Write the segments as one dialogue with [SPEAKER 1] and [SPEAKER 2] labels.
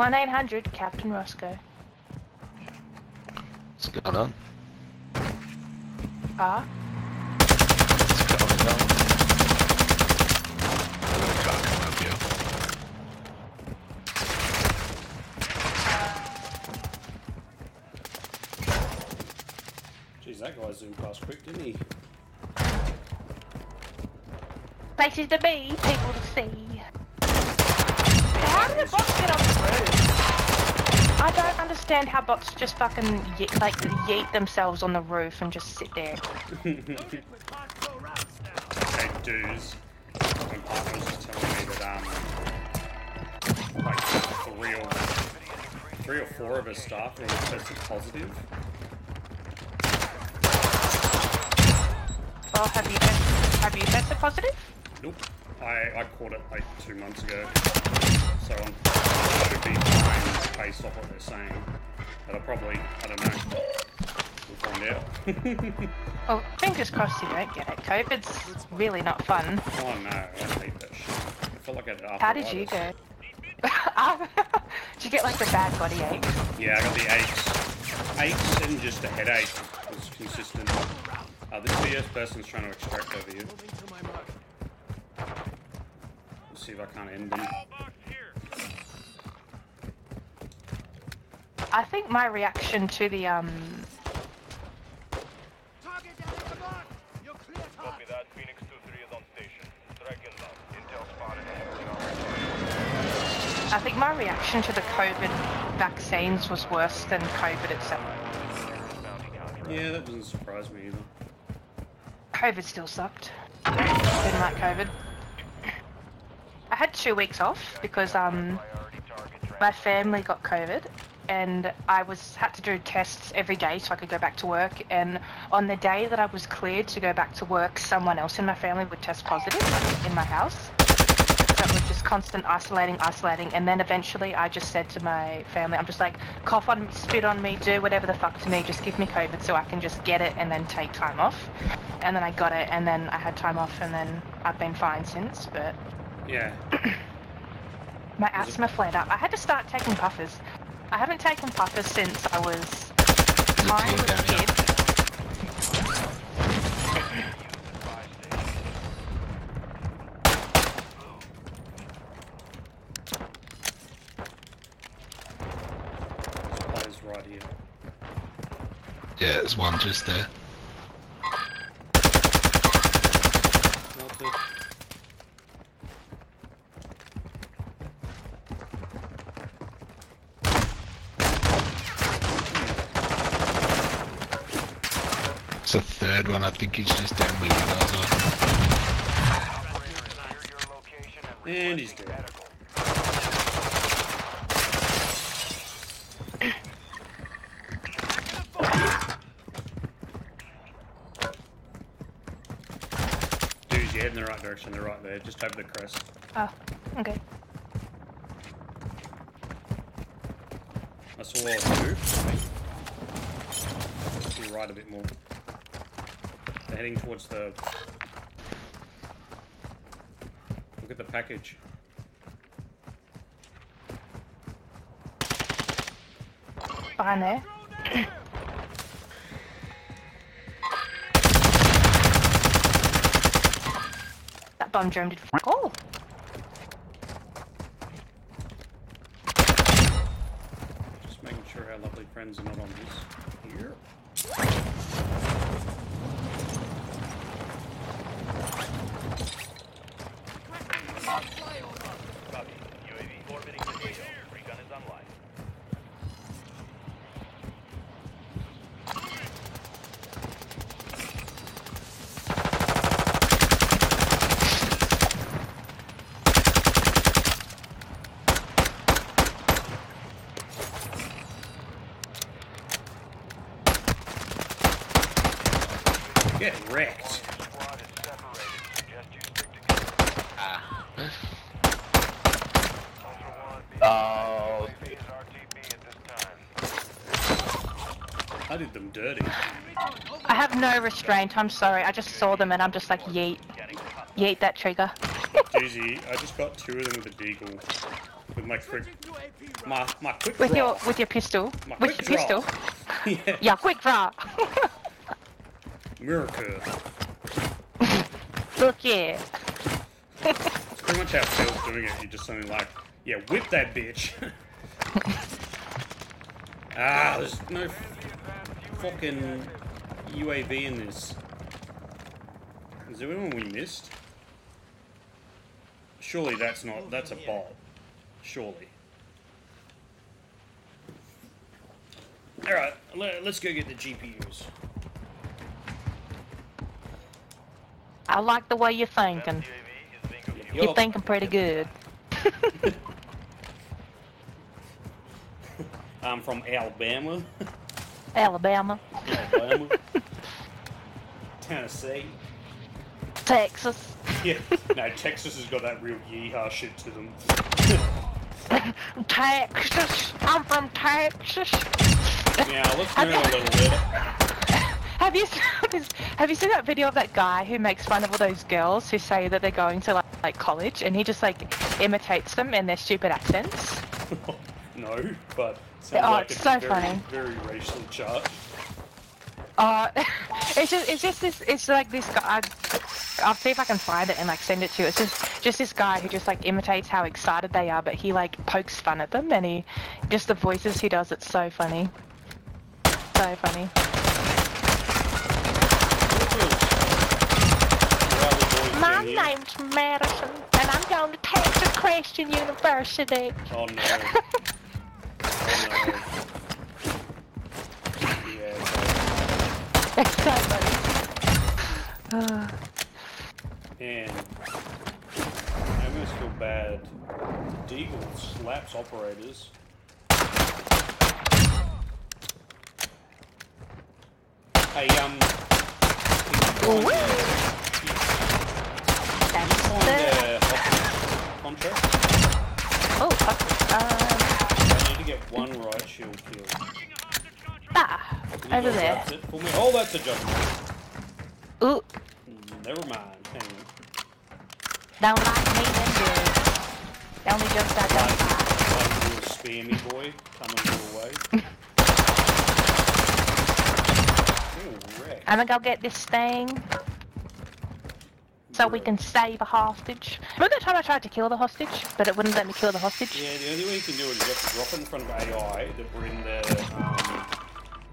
[SPEAKER 1] One eight hundred Captain Roscoe.
[SPEAKER 2] What's going on?
[SPEAKER 1] Ah.
[SPEAKER 2] What's going on? I can't come up here.
[SPEAKER 3] Jeez, that guy zoomed past quick, didn't he?
[SPEAKER 1] Places to be, people to see. How did the bots get on the roof? I don't understand how bots just fucking ye like yeet themselves on the roof and just sit there.
[SPEAKER 3] Hey, dudes. My partner was just telling me that, um, like, three or, three or four of his staff were tested positive.
[SPEAKER 1] Well, have you tested, have you tested positive?
[SPEAKER 3] Nope. I, I caught it like two months ago. So I'm, I should be fine based off what they're saying. But I'll probably, I don't know. We'll find out.
[SPEAKER 1] Well, fingers crossed you don't get it. COVID's really not fun.
[SPEAKER 3] oh no, I hate that shit. I feel like I did
[SPEAKER 1] How did you go? did you get like the bad body ache?
[SPEAKER 3] Yeah, I got the aches. Aches and just a headache was consistent. Uh, this BS person's trying to extract over you. Let's see if I can't end them.
[SPEAKER 1] I think my reaction to the um
[SPEAKER 4] Copy that. Phoenix 2-3 is on station. Strike inbound. Intel spotted heavily
[SPEAKER 1] I think my reaction to the COVID vaccines was worse than COVID itself.
[SPEAKER 3] Yeah, that doesn't surprise me either.
[SPEAKER 1] COVID still sucked. Didn't like COVID. I had two weeks off because um my family got COVID and I was had to do tests every day so I could go back to work and on the day that I was cleared to go back to work someone else in my family would test positive in my house. So it was just constant isolating, isolating and then eventually I just said to my family, I'm just like, cough on me, spit on me, do whatever the fuck to me, just give me COVID so I can just get it and then take time off. And then I got it and then I had time off and then I've been fine since but
[SPEAKER 3] Yeah.
[SPEAKER 1] my asthma flared up. I had to start taking puffers. I haven't taken puffers since I was nine
[SPEAKER 2] tear
[SPEAKER 1] as a kid.
[SPEAKER 3] Players right here.
[SPEAKER 2] Yeah, there's one just there.
[SPEAKER 3] Melted.
[SPEAKER 2] It's a third one. I think he's just down where you guys are.
[SPEAKER 4] Secure your location and
[SPEAKER 3] And he's dead.
[SPEAKER 4] medical.
[SPEAKER 3] Dudes, you're in the right direction. They're right there, just over the crest.
[SPEAKER 1] Oh, okay.
[SPEAKER 3] I saw two. To your right a bit more. Heading towards the. Look at the package.
[SPEAKER 1] Behind there. that bomb drone did fuck all.
[SPEAKER 3] Just making sure our lovely friends are not on this. Here.
[SPEAKER 4] Copy. UAV orbiting the AO. Recon is online.
[SPEAKER 3] Get wrecked.
[SPEAKER 4] Squad is separated. Suggest you stick together. Ultra One, be
[SPEAKER 5] Oh,
[SPEAKER 4] UAV is RTB at this time.
[SPEAKER 3] I did them dirty.
[SPEAKER 1] I have no restraint, I'm sorry. I just saw them and I'm just like, yeet. Yeet that trigger.
[SPEAKER 3] Doozy, I just got two of them with a deagle. with my quick, my my quick
[SPEAKER 1] With
[SPEAKER 3] draw.
[SPEAKER 1] your with your pistol.
[SPEAKER 3] My
[SPEAKER 1] with
[SPEAKER 3] quick
[SPEAKER 1] your pistol.
[SPEAKER 3] yeah.
[SPEAKER 1] Yeah, quick draw.
[SPEAKER 3] Mirror
[SPEAKER 1] Look, yeah.
[SPEAKER 3] It's pretty much how Phil's doing it. You're just something like, yeah, whip that bitch. ah, there's no fucking UAV in this. Is there anyone we missed? Surely that's not. That's a bot. Surely. Alright, let's go get the GPUs.
[SPEAKER 1] I like the way you're thinking.
[SPEAKER 4] UAV is being reviewed.
[SPEAKER 1] You're thinking pretty good.
[SPEAKER 3] I'm from Alabama.
[SPEAKER 1] Alabama,
[SPEAKER 3] Alabama. Tennessee.
[SPEAKER 1] Texas,
[SPEAKER 3] Yeah, no, Texas has got that real yeehaw shit to them.
[SPEAKER 1] Texas. I'm from Texas.
[SPEAKER 3] Yeah, let's do it a little bit.
[SPEAKER 1] Have you seen Have you seen that video of that guy who makes fun of all those girls who say that they're going to like, like college, and he just like imitates them in their stupid accents?
[SPEAKER 3] no, but sounds
[SPEAKER 1] Oh,
[SPEAKER 3] like
[SPEAKER 1] it's so
[SPEAKER 3] very,
[SPEAKER 1] funny.
[SPEAKER 3] very racially charged.
[SPEAKER 1] Uh, it's just it's just this it's like this guy. I'll see if I can find it and like send it to you. It's just just this guy who just like imitates how excited they are, but he like pokes fun at them, and he just the voices he does. It's so funny, so funny. My name's Madison, and I'm going to Texas Christian University.
[SPEAKER 3] Oh no. oh no. Yeah,
[SPEAKER 1] It's so funny. Uh,
[SPEAKER 3] and I almost feel bad. Deagle slaps operators. Hey, um.
[SPEAKER 1] Ooh.
[SPEAKER 3] Can you
[SPEAKER 1] that's
[SPEAKER 3] find
[SPEAKER 1] the.
[SPEAKER 3] a hostage contract?
[SPEAKER 1] Oh, fuck. Um,
[SPEAKER 3] I need to get one right shield kill.
[SPEAKER 1] ah, over there.
[SPEAKER 3] it me? Oh, that's a judgment.
[SPEAKER 1] Ooh,
[SPEAKER 3] Never mind. Hang on.
[SPEAKER 1] don't like me then good. The only jokes I don't like.
[SPEAKER 3] One spammy boy coming your way. Ooh.
[SPEAKER 1] I'm gonna go get this thing so we can save a hostage. Remember that time I tried to kill the hostage, but it wouldn't let me kill the hostage?
[SPEAKER 3] Yeah, the only way you can do it is you have to drop it in front of AI that were in the, um,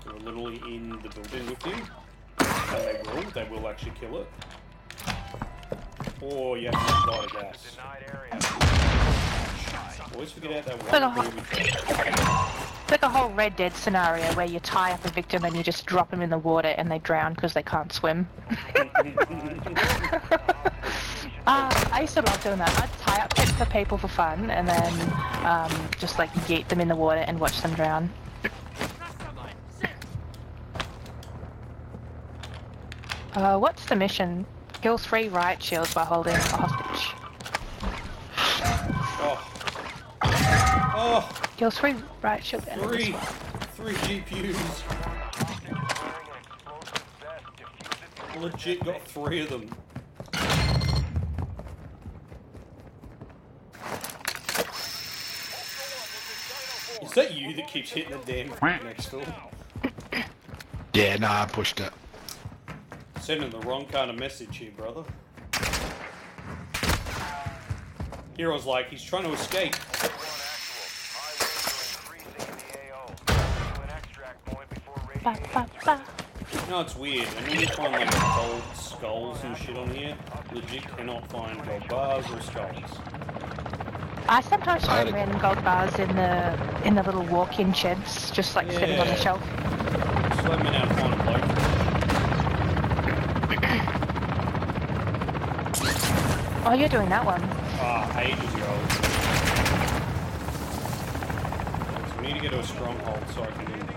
[SPEAKER 3] that were literally in the building with you. And they will, they will actually kill it. Or you have to die to gas.
[SPEAKER 4] Denied.
[SPEAKER 3] Always forget out that
[SPEAKER 1] a
[SPEAKER 3] one
[SPEAKER 1] ho-
[SPEAKER 3] thing with
[SPEAKER 1] It's like a whole Red Dead scenario where you tie up a victim and you just drop them in the water and they drown because they can't swim. Ah, I used to love doing that. I'd tie up for people for fun and then um, just like yeet them in the water and watch them drown. Uh, what's the mission? Kill three riot shields while holding a hostage.
[SPEAKER 3] Oh. Oh,
[SPEAKER 1] Kill three right should be
[SPEAKER 3] three.
[SPEAKER 1] while-
[SPEAKER 3] Three GPUs. Legit got three of them. Is that you that keeps hitting the damn next door?
[SPEAKER 2] Yeah, no, I pushed it.
[SPEAKER 3] Sending the wrong kind of message here, brother. Hero's like, he's trying to escape.
[SPEAKER 1] Ba, ba, ba.
[SPEAKER 3] No, it's weird. I then you find like gold skulls and shit on here. Legit cannot find gold bars or skulls.
[SPEAKER 1] I sometimes
[SPEAKER 2] I
[SPEAKER 1] find
[SPEAKER 2] a-
[SPEAKER 1] random gold bars in the in the little walk-in sheds, just like sitting on the shelf.
[SPEAKER 3] Just let me know find a bloke.
[SPEAKER 1] Oh, you're doing that one.
[SPEAKER 3] Ah, ages ago. So we need to get to a stronghold so I can use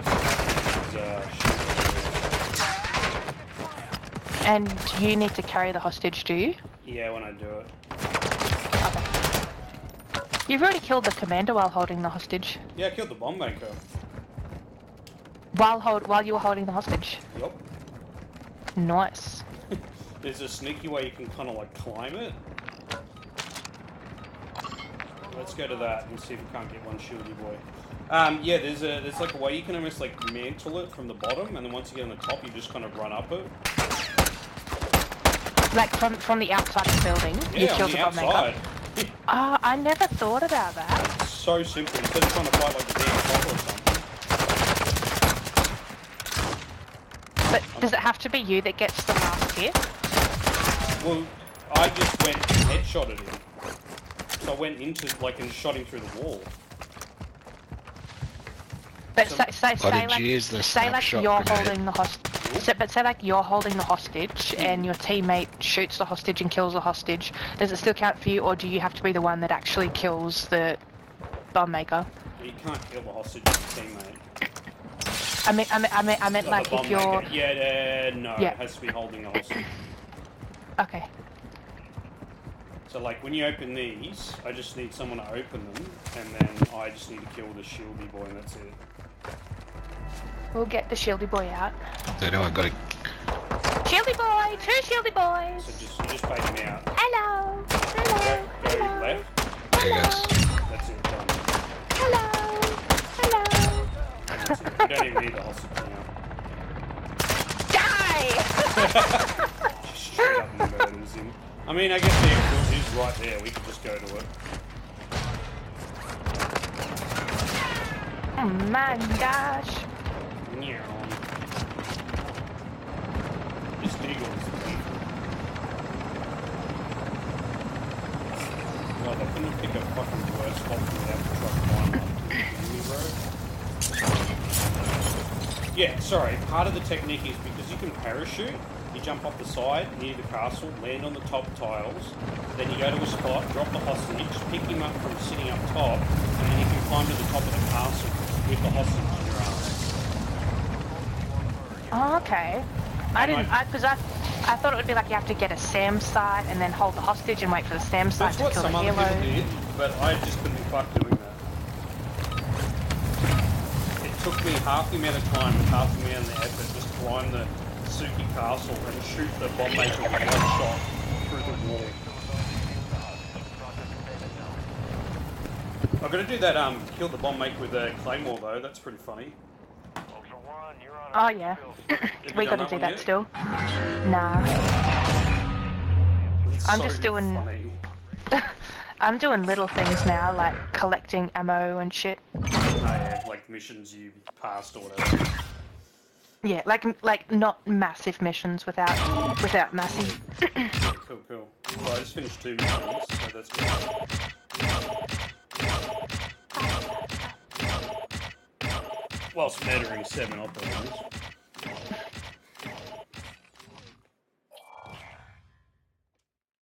[SPEAKER 3] uh, shoot.
[SPEAKER 1] And you need to carry the hostage, do you?
[SPEAKER 3] Yeah, when I do it.
[SPEAKER 1] Okay. You've already killed the commander while holding the hostage.
[SPEAKER 3] Yeah, I killed the bomb maker.
[SPEAKER 1] While hold while you were holding the hostage.
[SPEAKER 3] Yep.
[SPEAKER 1] Nice.
[SPEAKER 3] There's a sneaky way you can kind of like climb it. Let's let's go to that and see if we can't get one shieldy boy. Um, yeah, there's a there's like a way you can almost like mantle it from the bottom, and then once you get on the top, you just kind of run up it.
[SPEAKER 1] Like from from the outside of the building, you
[SPEAKER 3] Yeah,
[SPEAKER 1] kill
[SPEAKER 3] on
[SPEAKER 1] the
[SPEAKER 3] the
[SPEAKER 1] bomb maker.
[SPEAKER 3] outside.
[SPEAKER 1] Ah, I never thought about that.
[SPEAKER 3] It's so simple. Instead of trying to fight like a damn cop or something.
[SPEAKER 1] But does it have to be you that gets the last hit?
[SPEAKER 3] Well, I just went and headshotted him. So I went into like and shot him through the wall.
[SPEAKER 1] But
[SPEAKER 3] So-
[SPEAKER 1] say, say, say like, say like you're holding the hostage. But say like you're holding the hostage and your teammate shoots the hostage and kills the hostage. Does it still count for you, or do you have to be the one that actually kills the bomb maker?
[SPEAKER 3] You can't kill the hostage with your teammate.
[SPEAKER 1] I mean, I mean, I mean, I meant
[SPEAKER 3] Oh,
[SPEAKER 1] like if you're.
[SPEAKER 3] Yeah, uh, no,
[SPEAKER 1] Yeah.
[SPEAKER 3] it has to be holding the hostage.
[SPEAKER 1] okay.
[SPEAKER 3] So like when you open these, I just need someone to open them, and then I just need to kill the shieldy boy, and that's it.
[SPEAKER 1] We'll get the shieldy boy out.
[SPEAKER 2] So now I gotta.
[SPEAKER 1] Shieldy boy, two shieldy boys.
[SPEAKER 3] So just you just bait him out.
[SPEAKER 1] Hello, hello,
[SPEAKER 3] go
[SPEAKER 1] hello,
[SPEAKER 3] left.
[SPEAKER 2] There you goes.
[SPEAKER 3] That's it. Done.
[SPEAKER 1] hello, hello.
[SPEAKER 3] That's it. You don't even need the hostage now.
[SPEAKER 1] Die!
[SPEAKER 3] Just straight up murders him. I mean, I guess the airfield is right there. We could just go to it.
[SPEAKER 1] oh my gosh.
[SPEAKER 3] Yeah, sorry. Part of the technique is because you can parachute, you jump off the side near the castle, land on the top tiles, then you go to a spot, drop the hostage, pick him up from sitting up top, and then you can climb to the top of the castle with the hostage.
[SPEAKER 1] Oh, okay. I didn't, I, because I, I thought it would be like you have to get a SAM site and then hold the hostage and wait for the SAM site
[SPEAKER 3] That's
[SPEAKER 1] to
[SPEAKER 3] what
[SPEAKER 1] kill
[SPEAKER 3] some
[SPEAKER 1] the
[SPEAKER 3] other people did, but I just couldn't be fucked doing that. It took me half the amount of time and half the amount of the effort just to climb the Tsuki castle and shoot the bomb maker with one shot through the wall. I'm gonna do that um kill the bomb maker with a claymore though, that's pretty funny.
[SPEAKER 4] Ultra One, you're on
[SPEAKER 1] Oh, yeah. We gotta do that
[SPEAKER 3] yet?
[SPEAKER 1] still. Nah. I'm
[SPEAKER 3] so
[SPEAKER 1] just doing- I'm doing little things now, like collecting ammo and shit.
[SPEAKER 3] Oh, yeah, like missions you passed or whatever.
[SPEAKER 1] Yeah, like like not massive missions without without massive.
[SPEAKER 3] Cool, cool. Well, I just finished two missions, so that's good. Whilst murdering seven operators.